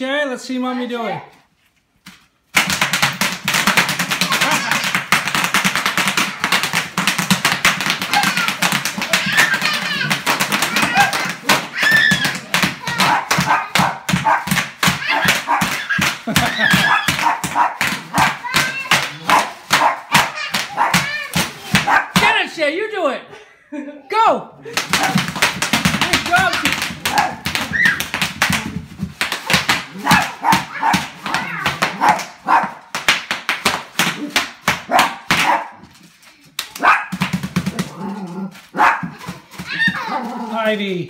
Shay, let's see mommy do it. Get it, Shay, you do it. Go. Ivy.